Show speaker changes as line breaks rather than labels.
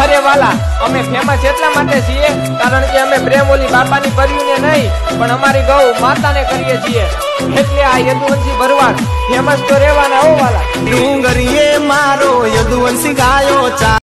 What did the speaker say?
અરે વાલા, અમે ફેમસ એટલા માટે છીએ, કારણ કે અમે પ્રેમ ઓલી બાપાની કર્યું ને નહીં, પણ અમારી ગૌ માતાને કરીએ છીએ. એટલે આ યદુવંશી ભરવાડ ફેમસ તો રહેવાના હો વાલા.
ડુંગરીએ મારો યદુવંશી ગાયો ચા